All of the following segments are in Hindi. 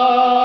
जानते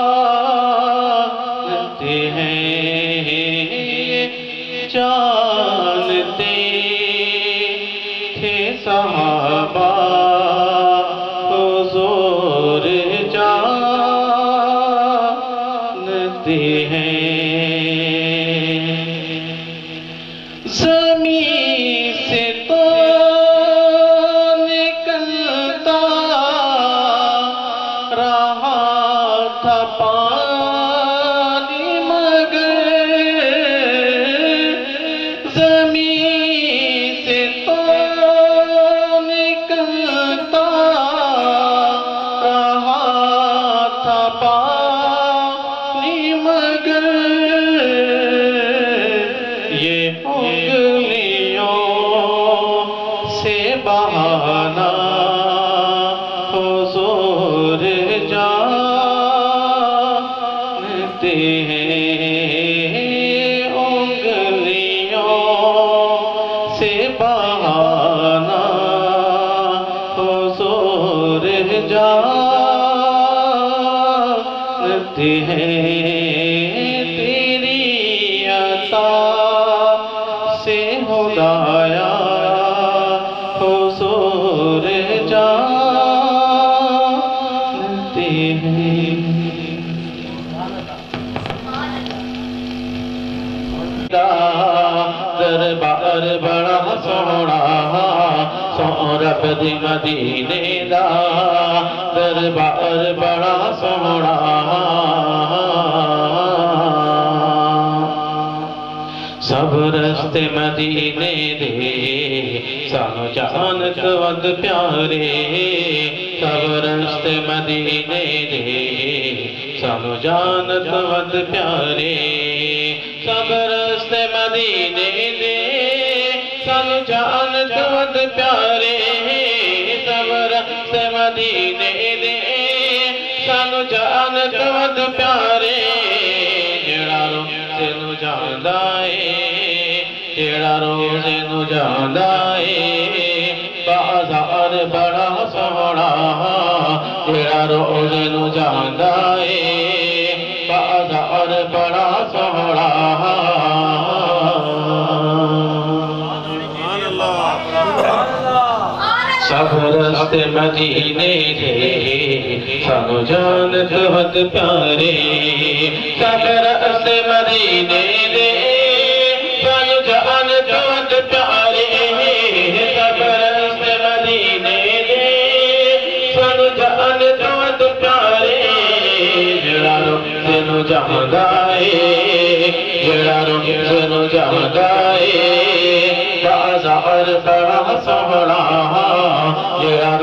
हैं दी मदीने दा, दरबार बड़ा सोना सब रस्ते मदीने दे, सानू जानत वद प्यारे। सब रस्ते मदीने दे, सानू जानत वद प्यारे। सब रस्ते मदीने दे जान चवत प्यारे सब रंग मदीने दे। सानू जान चवत प्यारे, जेड़ा रोज नू जांदा ए जेड़ा रोज नू जांदा बाज़ार बड़ा सोहना, जेड़ा रोज नू जांदा बाज़ार बड़ा सोहना। सबर रस्ते मदीने सन जान तव्हां प्यार। सगर मदीन जान बहुत प्यारे। सभ रस्ते मदीने ने सन जान बहुत प्यारे। रुख जमदाु सु जमदा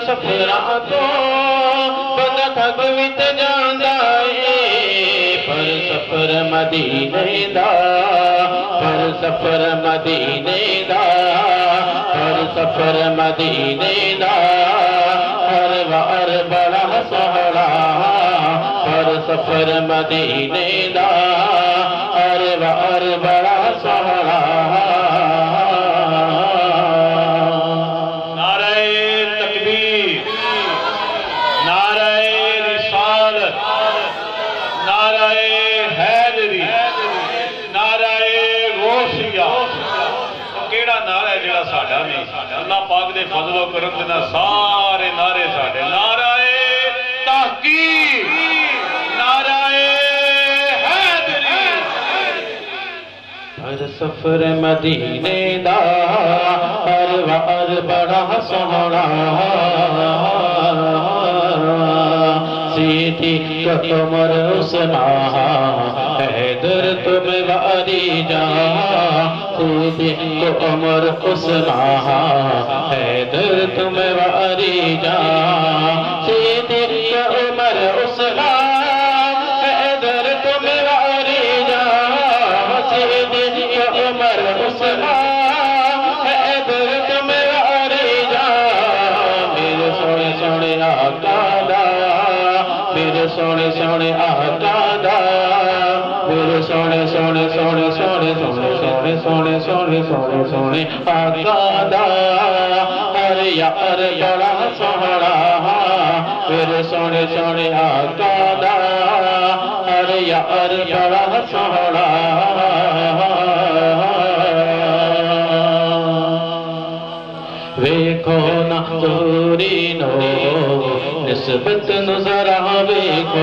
सफ़रो न थवित न पर सफ़र मदीन पर सफ़र मदीने दा पर सफ़र मदीने दा हर वार बड़ा सहरा पर सफ़र मदीने दा हर बड़ा ਕਰਨ ਦੇ ਨਾਲ ਸਾਰੇ ਨਾਰੇ ਸਾਡੇ ਨਾਰਾਏ ਤਹਕੀਕ ਨਾਰਾਏ ਹੈਦਰੀ ਹਰ ਸਫਰ ਮਦੀਨੇ ਦਾ ਹਰ ਵਾਰ ਬੜਾ ਸੋਹਣਾ ਸੀਤੀ ਕਮਰ ਉਸ ਮਹਾ उस्मा हैदर तुम वारी जा सीधी कमर उस्मा हैदर तुम वारी जा सीधी सोने सोने सोने सोने सोने। आजादा हर यार बड़ा सोहरा। मेरे सोने सोने आजादा हर यार बड़ा सोहरा। देखो ना चोरी नो, निस्बत नज़र आवे को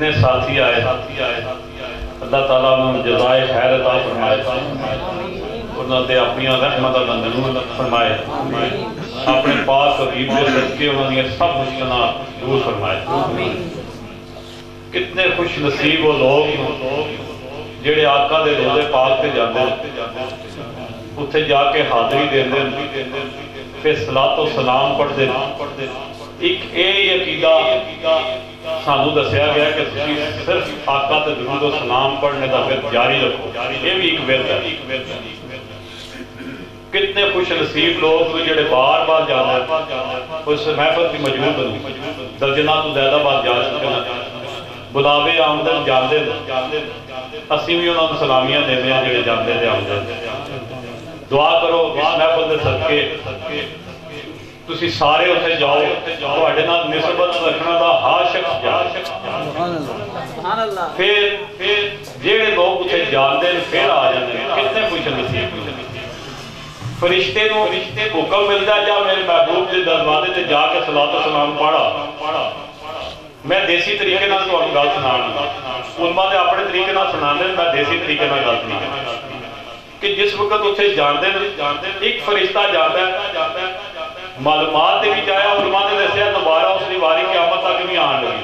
जितने साथी आए साथी आए अल्लाह तला जजाए खैर अदा फरमाए। उन्होंने अपन रहमत फरमाए। अपने पास हबीब सदके उन्होंने सब मुश्किल दूर फरमाए। कितने खुश नसीब वो लोग जेड़े आका दे रोज़े पाक से जाते उ जाके हाजरी देंगे फिर सलाह तो सलाम पढ़ते एक ये अकीदा सानू दसाया गया कि तुम सिर्फ़ आका तो ज़रूर उस सलाम पढ़ने का विरत जारी रखो ये भी एक विरत है कितने खुश नसीब लोग जो बार बार जा रहे उस महफत की मज़बूत बनो दर्जना तो ज़्यादा बार जा सकते बुलावे आमदन जाते असं भी उन्होंने सलामिया देते हैं जो जाते आमदन दुआ करो इस महफल के सदके ਤੁਸੀਂ ਸਾਰੇ ਉੱਥੇ ਜਾਓ ਤੁਹਾਡੇ ਨਾਲ ਨਿਸਬਤ ਰੱਖਣਾ ਦਾ ਹਰ ਸ਼ਖਸ ਜਾਏ सुभान अल्लाह ਫਿਰ ਫਿਰ ਜਿਹੜੇ ਲੋਕ ਉੱਥੇ ਜਾਂਦੇ ਨੇ ਫਿਰ ਆ ਜਾਂਦੇ ਨੇ ਕਿੰਨੇ ਖੁਸ਼ ਨਸੀਬ ਨੇ ਫਰਿਸ਼ਤੇ ਨੂੰ ਹੁਕਮ ਮਿਲਦਾ ਜਾਂ ਮੇਰੇ ਮਹਿਬੂਬ ਦੇ ਦਰਵਾਜ਼ੇ ਤੇ ਜਾ ਕੇ ਸਲਾਤ ਸਲਾਮ ਪੜਾ ਮੈਂ ਦੇਸੀ ਤਰੀਕੇ ਨਾਲ ਤੁਹਾਨੂੰ ਗੱਲ ਸੁਣਾਉਣਾ ਉਲਮਾ ਦੇ ਆਪਣੇ ਤਰੀਕੇ ਨਾਲ ਸੁਣਾਉਂਦੇ ਨੇ ਮੈਂ ਦੇਸੀ ਤਰੀਕੇ ਨਾਲ ਗੱਲ ਸੁਣਾਉਣਾ ਕਿ ਜਿਸ मालूमात भी जाया और ने दसिया दोबारा उसकी वारी क्यामत तक भी आन लगी।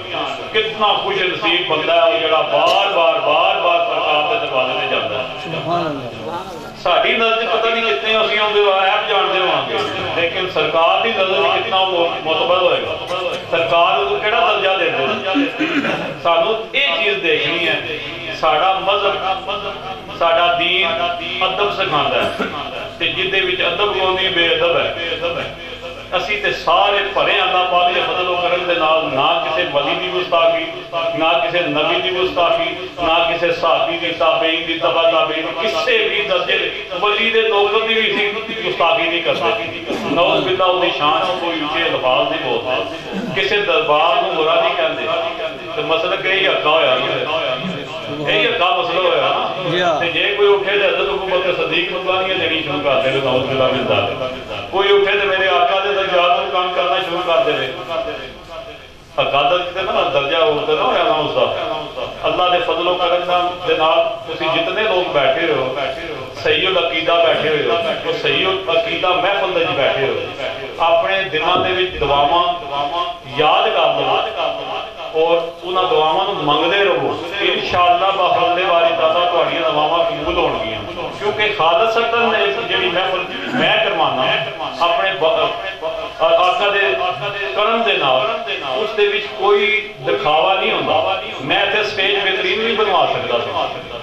कितना खुश नसीब बंदा है जरा बार बार बार बार सरकार के दरवाजे से जाता साड़ी नज़र पता नहीं कितने असं ऐप जानते होंगे लेकिन सरकार की नज़र कितना मुतबल होएगा। सरकार कि दर्जा देते सानू ये चीज़ देखनी है साड़ा मज़हब साड़ा दीन अदब सिखाता है जिद्दे अदब कौन बेअदब है। ਨੇ ਸਾਨੂੰ ਇਹ ਚੀਜ਼ ਦੇਖਣੀ ਹੈ ਸਾਡਾ ਮਜ਼ਹਬ ਸਾਡਾ ਦੀਨ ਅਦਬ ਸਿਖਾਉਂਦਾ ਹੈ ਤੇ ਜਿੱਦੇ ਵਿੱਚ ਅਦਬ ਕੋਈ ਨਹੀਂ ਬੇਅਦਬ ਹੈ ਅਸੀਂ ਤੇ ਸਾਰੇ ਭਰੇ ਅੱਲਾਹ ਪਾਕ ਦੇ ਫਜ਼ਲ ਉਹ ਕਰਨ ਦੇ ਨਾਲ ਨਾ ਕਿਸੇ ਵਲੀ ਦੀ ਗੁਸਤਾਖੀ ਨਾ ਕਿਸੇ ਨਬੀ ਦੀ ਗੁਸਤਾਖੀ ਨਾ ਕਿਸੇ ਸਾਹਬੀ ਦੀ ਤਾਬਈਨ ਦੀ ਤਬਾ ਤਾਬਈਨ ਕਿਸੇ ਵੀ ਦਰਜੇ ਦੇ ਵਲੀ ਦੇ ਨੌਕਰ ਦੀ ਵੀ ਸੀ ਗੁਸਤਾਖੀ ਨਹੀਂ ਕਰਦੇ ਨੌਜ਼ ਬਿੱਲਾ ਉਹਦੀ ਸ਼ਾਨ ਨੂੰ ਕੋਈ ਉੱਚੇ ਅਲਫਾਜ਼ ਨਹੀਂ ਬੋਲਦੇ ਕਿਸੇ ਦਰਬਾਰ ਨੂੰ ਬੁਰਾ ਨਹੀਂ ਕਹਿੰਦੇ ਤੇ ਮਸਲਕ ਇਹ ਹੱਕਾ ਹੋਇਆ ਨਾ ਇਹ ਹੱਕਾ ਮਸਲਾ ਹੋਇਆ ਜੀ ਨਾ ਹਾਂ। ਤੇ ਜੇ ਕੋਈ ਉੱਠੇ ਤੇ ਹਜ਼ਰਤ ਅਬੂ ਬਕਰ ਸਦੀਕ ਕੁਰਬਾਨੀਆਂ ਦੇਣੀ ਸ਼ੁਰੂ ਕਰ ਦੇਵੇ ਨੌਜ਼ ਬਿੱਲਾ ਮਿਲਦਾ ਕੋਈ ਉੱਠੇ ਤੇ ਮੇਰੇ ਆਕਾ ਦੇ ਦਰਜਾਤ ਨੂੰ ਕੰਮ ਕਰਨਾ ਸ਼ੁਰੂ ਕਰ ਦੇਵੇ ਅਕਾਦਤ ਤੇ ਨਾ ਦਰਜਾ ਹੁੰਦਾ ਨਾ ਹੋਇਆ ਨਾ ਉਸਦਾ ਅੱਲਾਹ ਦੇ ਫਜ਼ਲੋ ਕਰਮ ਨਾਲ ਦੇ ਨਾਲ ਤੁਸੀਂ ਜਿਤਨੇ ਲੋਕ ਬੈਠੇ ਹੋ ਸਹੀਉਲ ਅਕੀਦਾ ਬੈਠੇ ਹੋਏ ਹੋ ਉਹ ਸਹੀਉਲ ਅਕੀਦਾ ਮਹਿਫਲ ਦੇ ਵਿੱਚ ਬੈਠੇ ਹੋ ਆਪਣੇ ਦਿਲਾਂ ਦੇ ਵਿੱਚ ਦੁਆਵਾਂ ਯਾਦ ਕਰ ਲਓ और उन्होंने दुआव मंगते रहो इन शाला बाफल वाली दादा थोड़िया दवाव कबूल हो क्योंकि खालस सकन ने जी मैं करवाना अपने आका कोई दिखावा नहीं होता मैं इतने स्टेज बेहतरीन भी बनवा सकता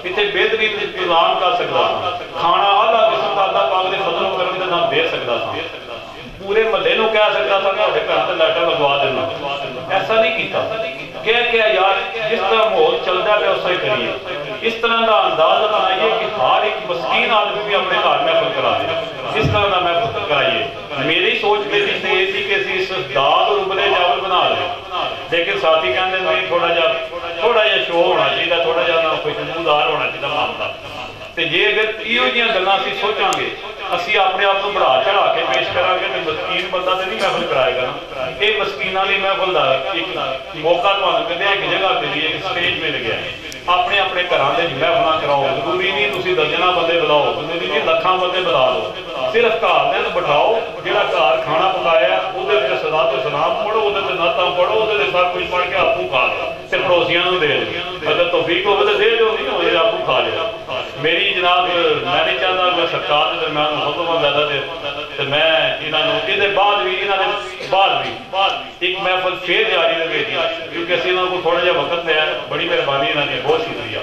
इतने बेहतरीन इंतज़ाम कर सकता खाना आला किस्म का अल्लाह पाक के फजल करम दे दे सकता पूरे महल्ले कह सकता था लाइटा लगवा देना ऐसा नहीं किया। क्या क्या यार, जिस तरह माहौल चलता है उसे करिए। इस तरह का अंदाज बनाइए कि हर एक मस्कीन आदमी भी अपने घर महफल करा दे। इस तरह का महफल कराइए। मेरी सोच में भी तो ये थी कि इस दाल और उबले चावल बना लें। लेकिन साथी कहने नहीं, थोड़ा जा थोड़ा जा शो होना चाहिए थोड़ा जा खुशबूदार होना चाहिए मामला। तो जे अगर यो जी सोचा ਹੋਣਾ ਚਾਹੀਦਾ ਮਾਮਲਾ ਤੇ ਜੇ ਅਗਰ ਇਹੋ ਜਿਹੀਆਂ ਗੱਲਾਂ ਅਸੀਂ ਸੋਚਾਂਗੇ ਅਸੀਂ ਆਪਣੇ ਆਪ ਨੂੰ ਬੜਾ ਚੜਾ ਕੇ ਪੇਸ਼ ਕਰਾਂਗੇ ਤੇ ਮਸਕੀਨ ਬੰਦਾ ਤੇ ਨਹੀਂ ਮਹਿਫਲ ਕਰਾਏਗਾ ਨਾ ਇਹ ਮਸਕੀਨਾਂ ਦੀ ਮਹਿਫਲ ਦਾ ਇੱਕ ਮੌਕਾ ਤੁਹਾਨੂੰ ਕਹਿੰਦੇ ਇੱਕ ਜਗ੍ਹਾ ਤੇ ਲਈ ਇੱਕ ਸਟੇਜ ਮਿਲ ਗਿਆ ਆਪਣੇ ਆਪਣੇ ਘਰਾਂ ਦੇ ਵਿੱਚ ਮਹਿਫਲਾਂ ਕਰਾਓ ਜ਼ਰੂਰੀ ਨਹੀਂ ਤੁਸੀਂ ਦਰਜਨਾਂ ਬੰਦੇ ਬੁਲਾਓ ਜ਼ਰੂਰੀ ਨਹੀਂ ਲੱਖਾਂ ਬੰਦੇ ਬੁਲਾ ਲਓ ਸਿਰਫ ਘਰ ਦੇ ਨੂੰ ਬਿਠਾਓ ਜਿਹੜਾ ਘਰ ਖਾਣਾ ਪਕਾਇਆ ਉਹਦੇ ਵਿੱਚ ਸਦਾ ਤੋਂ ਸਲਾਮ ਪੜੋ ਉਹਦੇ ਤੇ ਨਾਤਾਂ ਪੜੋ ਉਹਦੇ ਤੇ ਸਭ ਕੁਝ ਪੜ ਕੇ ਆਪੂ ਖਾ ਲਓ ਤੇ ਪੜੋਸੀਆਂ ਨੂੰ ਦੇ ਦਿਓ ਅਗਰ ਤੌਫੀਕ ਹੋਵੇ ਤਾਂ ਦੇ ਦਿਓ ਨਹੀਂ ਹੋਵੇ ਆਪੂ ਖਾ ਲਿਓ ਮੇਰੀ ਜਨਾਬ ਮੈਂ ਨਹੀਂ ਚਾਹੁੰਦਾ ਮੈਂ ਸਰਕਾਰ ਦੇ ਦਰਮਿਆਨ ਹੁਕਮ ਜ਼ਿਆਦਾ ਦੇ ਤੇ ਮੈਂ ਇਹਨਾਂ ਨੂੰ ਇਹਦੇ ਬਾਅਦ ਵੀ ਇਹਨਾਂ ਦੇ ਬਾਅਦ ਵੀ ਇੱਕ ਮਹਿਫਲ ਫੇਰ ਜਾਰੀ ਰਹੇਗੀ ਕਿਉਂਕਿ ਅਸੀਂ ਇਹਨਾਂ ਕੋਲ ਥੋੜਾ ਜਿਹਾ ਵਕਤ ਲਿਆ ਬੜੀ ਮਿਹਰਬਾਨੀ ਇਹਨਾਂ ਦੀ ਬਹੁਤ ਸ਼ੁਕਰੀਆ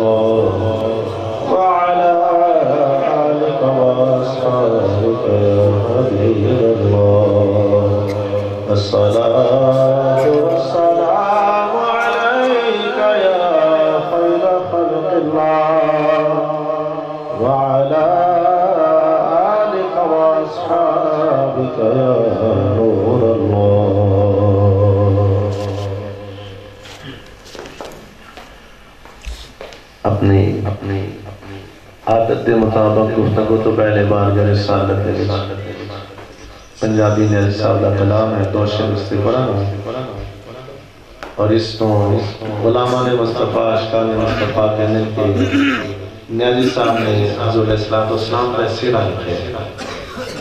Oh. गुफ्तगु तो पहले बार गए सालत के विच पंजाबी ने साहब का कलाम है दो शेर उससे पढ़ा और इस तो गुलामा ने मुस्तफ़ा अशका ने मुस्तफ़ा कहने के न्याजी साहब ने हजूर इस्लाम का सिरा लिखे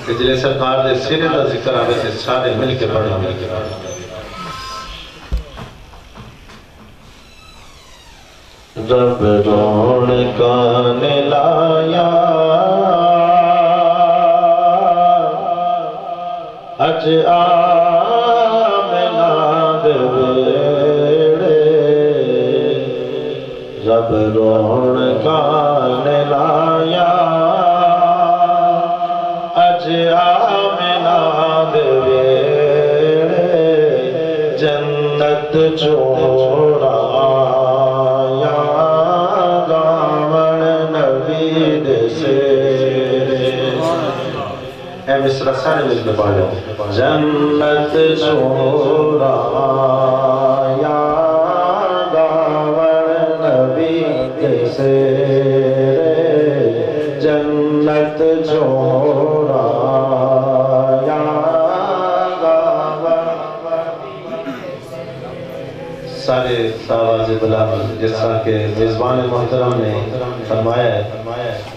कि ज़िले सरकार के सिरे का ज़िक्र आवे तो सारे मिल के पढ़ना रब रोण कान लाया। अज आ मिलाद वेड़े। रब रोण कान लाया। अज आ मिलाद वेड़े। जन्नत चोड़ा सारे पा लो जन्नत छोरा नबी से जन्नत छोड़ा सारे सावाज बुलावल जैसा के मेजबान मोहतरम ने फरमाया है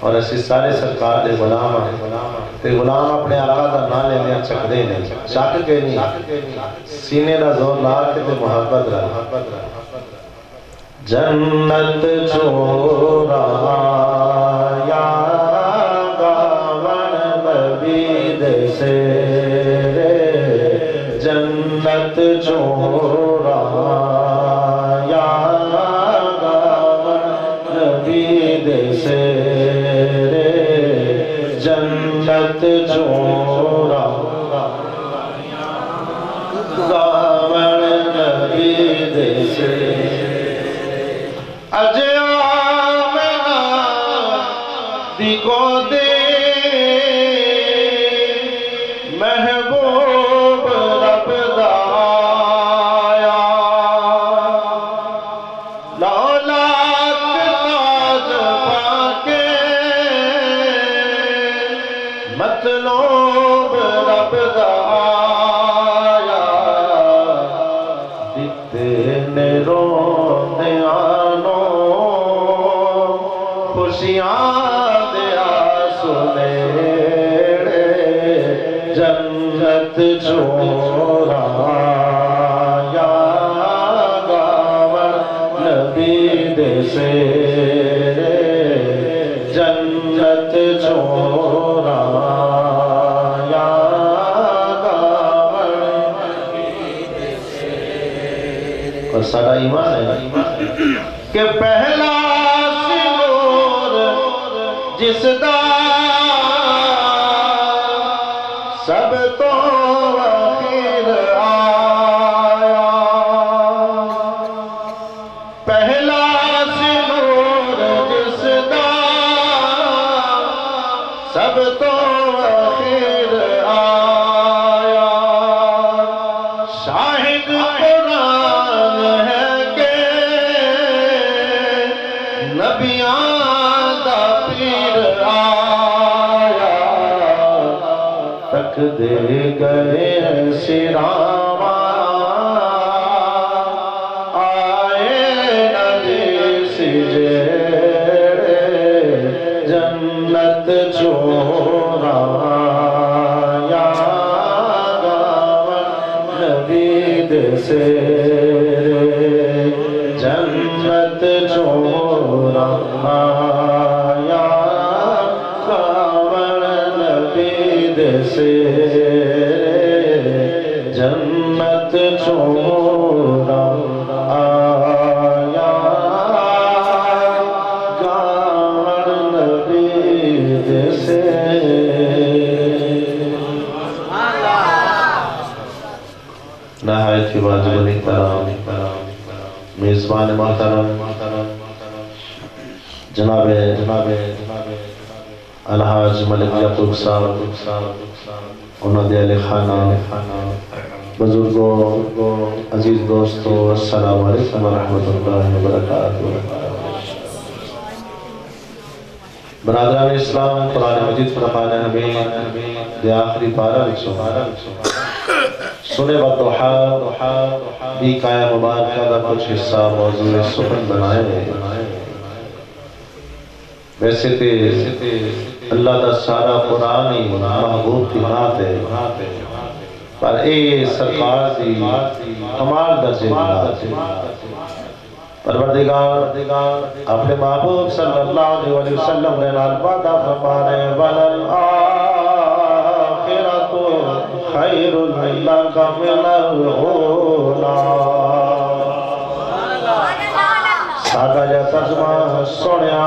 और असि सारे सरकार के गुलाम हैं। ते गुलाम अपने आका का नाम लेने चकदे नहीं चक के नहीं, सीने का ज़ोर ला के ते मोहब्बत रहा जन्नत छोरा जिसदा सब जन्नत छोरा आया गावन नबी दे से नहायत की वाजिब इकराम मेजबान मोहतरम जनाब जनाब अलहाज मलिक याकूब साहब उन्होंने अली खाना बुज़ुर्गों अज़ीज़ दोस्तों अस्सलाम वालेकुम व रहमतुल्लाहि व बरकातहू बरदरान इस्लाम कुरान मजीद फरमान हमें दे आखिरी पारा विचों सुने वदुहा भी काया मुबारक का कुछ हिस्सा मौजूद सुखन बनाए वैसे ते अल्लाह का सारा कुरान ही महबूब की नात है पर ए सरकार दी, कमाल दर्जे नात है परवरदिगार, अपने महबूब सल्लल्लाहु अलैहि वसल्लम ने नाल वादा फरमा रहे वलल आखिरतु खैरुल लका मिनल ऊला सादा जा तर्जमा सुनिया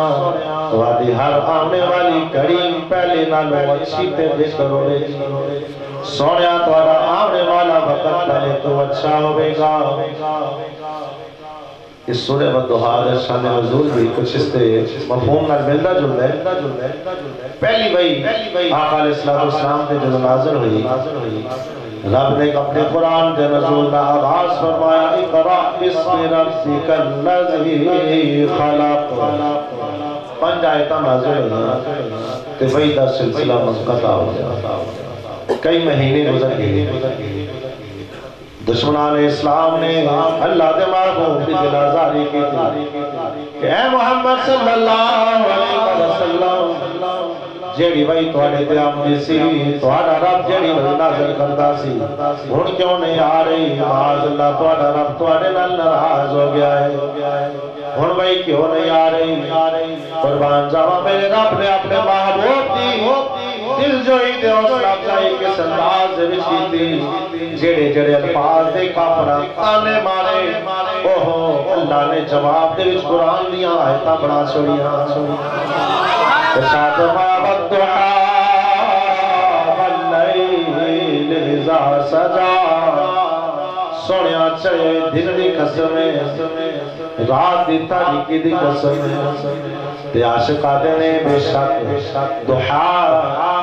हर आने वाली घड़ी पहले नालों अच्छी ते बेहतर होवे सोनिया तुम्हारा आने वाला वक्त पहले तो अच्छा होवेगा। इस सूर्य व दुहार शान नजूल भी कुछ इससे मफहूम नाल मिलदा जुलदा है। पहली भाई आका अलैहिस्सलाम ते जो नाज़िल हुई। रब ने अपने कुरान के नजूल का आगाज़ फरमाया, इकरा बिस्मि रब्बिकल लज़ी खलक। पंज आयतां नाज़िल हुई ते वही दा सिलसिला मुनक़ता हो गया। कई महीने गुजर गए। दुश्मनान इस्लाम ने अल्लाह के माहूम की जला जारी की थी। ऐ मोहम्मद सल्लल्लाहु अलैहि वसल्लम, जेड़ी भाई तोडे ते आमदी सी तोडा रब जेड़ी वही नज़र करता सी हुन क्यों नहीं आ रही? आज अल्लाह तोडा रब तोडे नाल नाराज़ हो गया है। हुन भाई क्यों नहीं आ रही? कुर्बान जावा मेरे रब ने अपने महबूब दी होती दिल जोई दे हौसला अफजाई किस अंदाज दे विच जेड़े जेड़े अल्फाज दे काफरा ताने मारे ओहो अल्लाह ने जवाब दे विच कुरान दी आयतां बना छोड़ियाँ इरशाद फरमाया वद्दुहा वल्लैल इज़ा सजा सोनिया चढ़े दिन दी कसम रात दी तारीकी दी कसम ते आशिक आदे ने बेशक दुहा दिन नु भी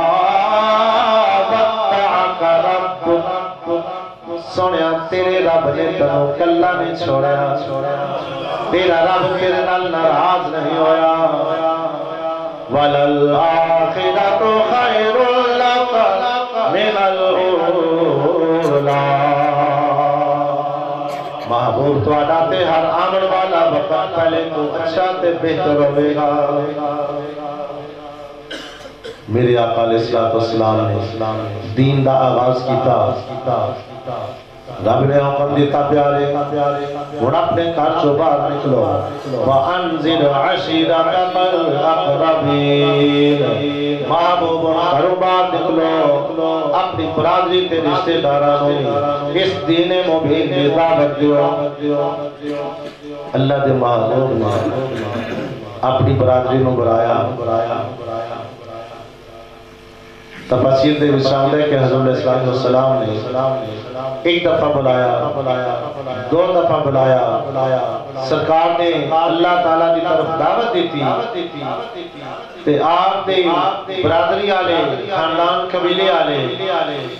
सोनिया तेरे रब ने तेन कला नहीं छोड़ा तेरा रब तेरे नाल नाराज़ नहीं होया वलल आखिरा तो खैरुल लक मिनल औला महबूब तुहाडा ते हर आँगन वाला वक्त पहले तो अच्छा ते बेहतर होवेगा मेरे आका अलैहिस्सलाम ने दीन दा आगाज़ हुक्म दिता, प्यारे अपने घर बाहर निकलो। अकरबीन। महबूब बाहर निकलो। अपनी बरादरी ते रिश्तेदारां इस दीन मुबीन दी दावत दियो। अल्लाह दे महबूब ने अपनी बरादरी बुलाया। तफसीर दे विचार है कि हज़रत सलाम ने एक दफ़ा बुलाया, दो दफ़ा बुलाया। सरकार ने अल्लाह ताला की तरफ़ दावत दी थी ते आप दे बरादरी वाले खानदान कबीले वाले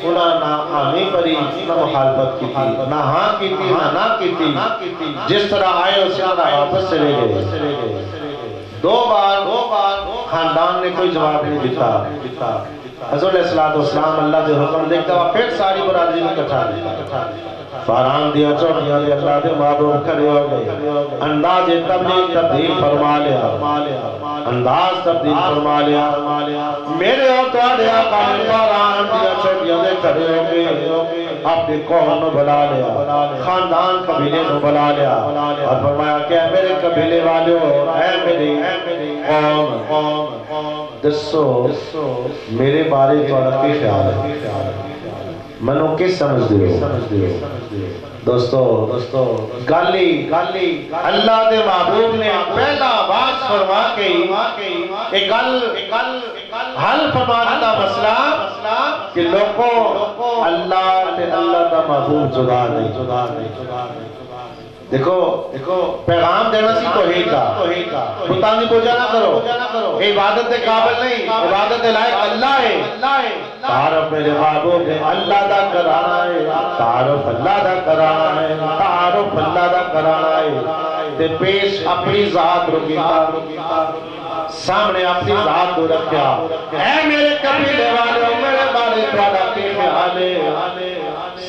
उन्हां ना हामी परी, ना मुखालफत की थी ना हाँ की थी ना ना की थी जिस तरह आए, उसी तरह वापस चले गए। दो बार दो बार खानदान ने कोई जवाब नहीं दिता हजरतलाम अल्लाह के हुक्म देखता हुआ फिर सारी बरादरी में इकट्ठा फरहान दिया चौटियाँ दे अल्लाह दे महबूब खड़े हो गए। अंदाज तब्दील तब्दील फरमा लिया। अंदाज तब्दील फरमा लिया। मेरे और तुम्हारे आका ने फरहान दिया चौटियाँ दे खड़े हो गए। अपनी कौम को बुला लिया। खानदान कबीले को बुला लिया। और फरमाया क्या मेरे कबीले वालों है मेरी कौम। कौम। दसो मेरे बारे थोड़ा की ख्याल है? मनो के समझते हो दोस्तों दोस्तों गाली गाली, अल्लाह दे महबूब ने पहला आवाज़ फरमा के एक गल, हल फरमाने का मसला कि लोगों, अल्लाह ते अल्लाह का महबूब जुदा नहीं जुदा नहीं जुदा नहीं। देखो देखो। पैगाम देना सी तो ही का? बुतानी पूजा ना करो। इबादत के काबिल नहीं। इबादत लायक अल्लाह है। तारफ मेरे बाबू के अल्लाह दा कराना है। तारफ अल्लाह दा कराना है। तारफ अल्लाह दा कराना है। ते पेश अपनी जात रुकीता सामने अपनी जात को रखया। ऐ मेरे कभी देवाले मेरे बारे थोड़ा के हाल है?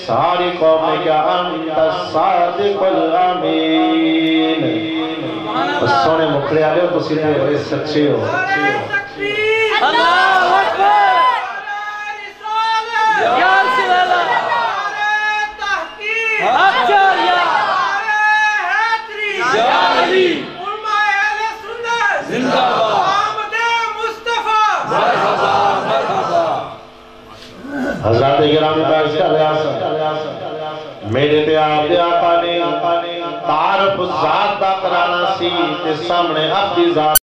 सारी कौम ने क्या अंत सादिकुल अमीन सोने मुखड़े वाले हो तुसी ते बड़े सच्चे हो। हज़रत गिरामी का इसका रियासत मेरे ते आप दे आका ने तारफ जात दा कराना सी ते सामने अपनी जात